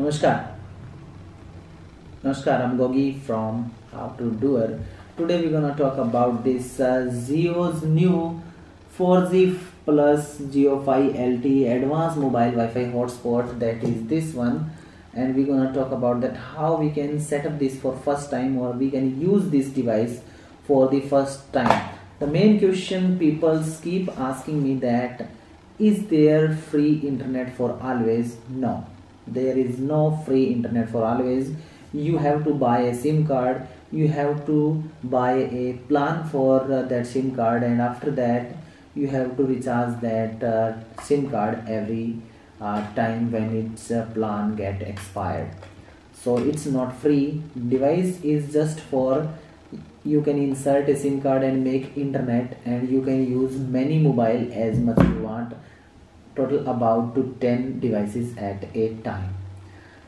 Namaskar. Namaskar, I'm Gogi from How to Doer. Today we're gonna talk about this uh, Jio's new 4G plus Jio Fi LTE advanced mobile Wi-Fi hotspot that is this one and we're gonna talk about that how we can set up this for first time or we can use this device for the first time. The main question people keep asking me that is there free internet for always? No there is no free internet for always. You have to buy a sim card. You have to buy a plan for uh, that sim card and after that you have to recharge that uh, sim card every uh, time when its uh, plan get expired. So it's not free. Device is just for you can insert a sim card and make internet and you can use many mobile as much you want total about to 10 devices at a time.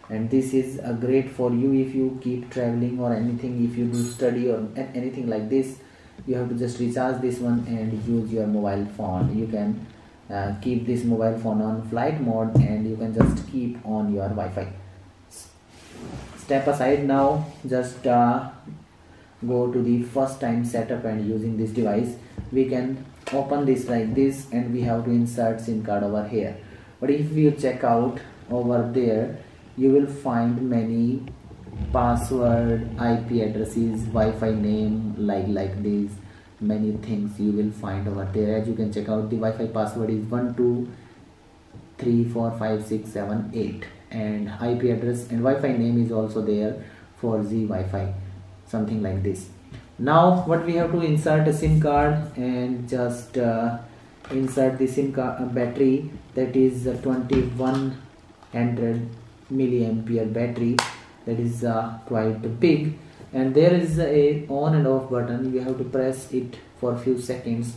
And this is a great for you if you keep traveling or anything if you do study or anything like this you have to just recharge this one and use your mobile phone. You can uh, keep this mobile phone on flight mode and you can just keep on your Wi-Fi. Step aside now just uh, go to the first time setup and using this device we can open this like this and we have to insert sim card over here. But if you check out over there you will find many password ip addresses wi-fi name like like this many things you will find over there. As you can check out the wi-fi password is 1 2 3 4 5 6 7 8 and ip address and wi-fi name is also there for z wi-fi something like this. Now what we have to insert a sim card and just uh, insert the sim card uh, battery that is uh, 2100 milliampere battery. That is uh, quite big. And there is a on and off button. You have to press it for a few seconds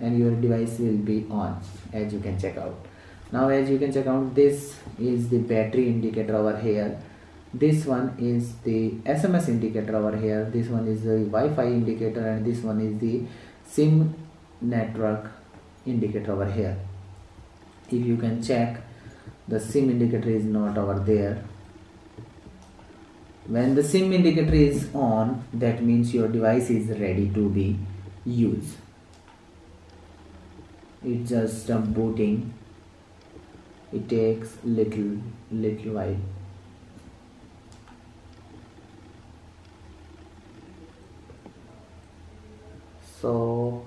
and your device will be on as you can check out. Now as you can check out this is the battery indicator over here this one is the SMS indicator over here. This one is the Wi-Fi indicator and this one is the SIM network indicator over here. If you can check the SIM indicator is not over there. When the SIM indicator is on that means your device is ready to be used. It's just uh, booting. It takes little little while so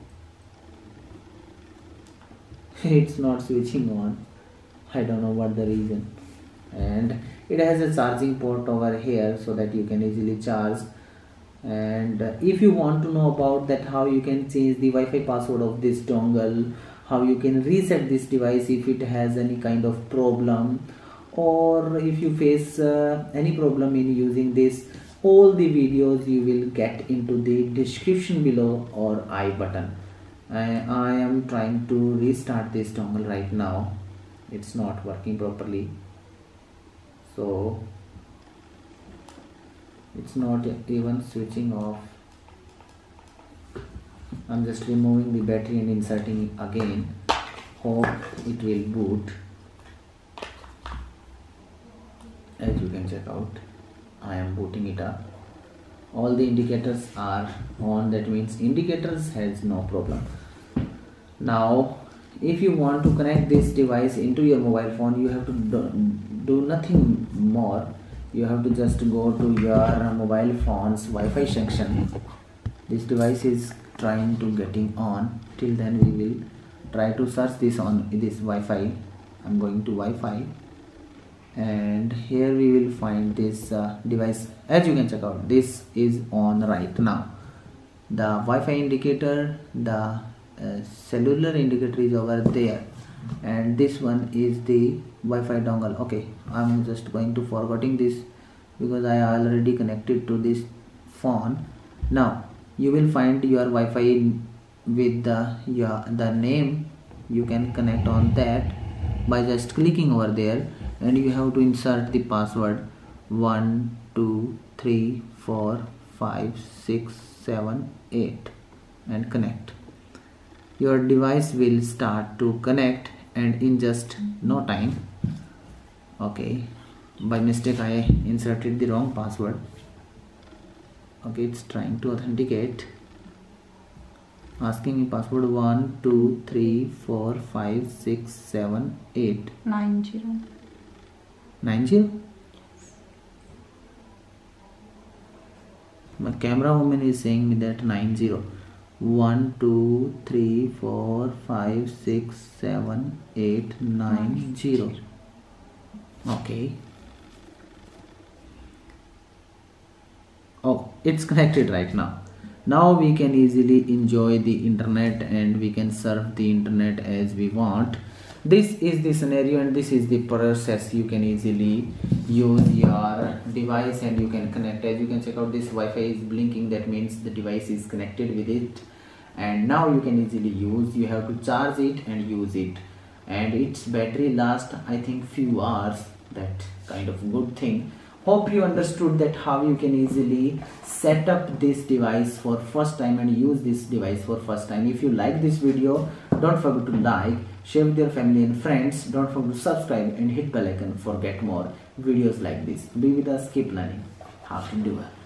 it's not switching on. I don't know what the reason. And it has a charging port over here so that you can easily charge. And if you want to know about that how you can change the Wi-Fi password of this dongle how you can reset this device if it has any kind of problem or if you face uh, any problem in using this all the videos you will get into the description below or i button. I, I am trying to restart this dongle right now. It's not working properly. So it's not even switching off. I'm just removing the battery and inserting it again. Hope it will boot. As you can check out I am booting it up. All the indicators are on. That means indicators has no problem. Now if you want to connect this device into your mobile phone you have to do, do nothing more. You have to just go to your mobile phone's Wi-Fi section. This device is trying to getting on. Till then we will try to search this on this Wi-Fi. I'm going to Wi-Fi and here we will find this uh, device. As you can check out this is on right now. The Wi-Fi indicator the uh, cellular indicator is over there. And this one is the Wi-Fi dongle. Okay I'm just going to forgetting this because I already connected to this phone. Now you will find your Wi-Fi with the your the name. You can connect on that by just clicking over there and you have to insert the password. 1 2 3 4 5 6 7 8 and connect. Your device will start to connect and in just no time. Okay. By mistake I inserted the wrong password. Okay it's trying to authenticate. Asking me password 1 2 3 4 5 6 7 8 90 90 my camera woman is saying me that 90 1 2 3 4 5 6 7 8 9 0 okay oh it's connected right now. Now we can easily enjoy the internet and we can surf the internet as we want this is the scenario and this is the process. You can easily use your device and you can connect. As you can check out this Wi-Fi is blinking. That means the device is connected with it. And now you can easily use you have to charge it and use it. And its battery last I think few hours. That kind of good thing. Hope you understood that how you can easily set up this device for first time and use this device for first time. If you like this video don't forget to like share with your family and friends. Don't forget to subscribe and hit bell icon for get more videos like this. Be with us. Keep learning. How to do it